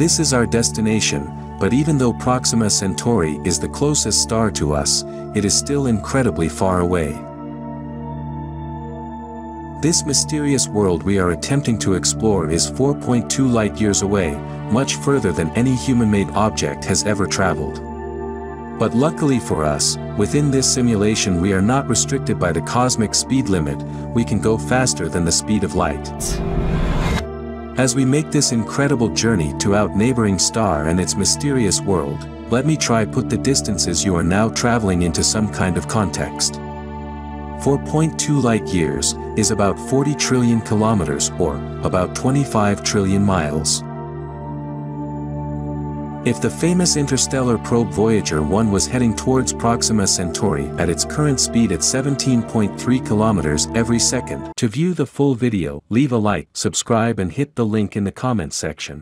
This is our destination, but even though Proxima Centauri is the closest star to us, it is still incredibly far away. This mysterious world we are attempting to explore is 4.2 light-years away, much further than any human-made object has ever traveled. But luckily for us, within this simulation we are not restricted by the cosmic speed limit, we can go faster than the speed of light. As we make this incredible journey to out neighboring star and its mysterious world, let me try put the distances you are now traveling into some kind of context. 4.2 light-years, is about 40 trillion kilometers or, about 25 trillion miles. If the famous interstellar probe Voyager 1 was heading towards Proxima Centauri at its current speed at 17.3 kilometers every second, to view the full video, leave a like, subscribe and hit the link in the comment section.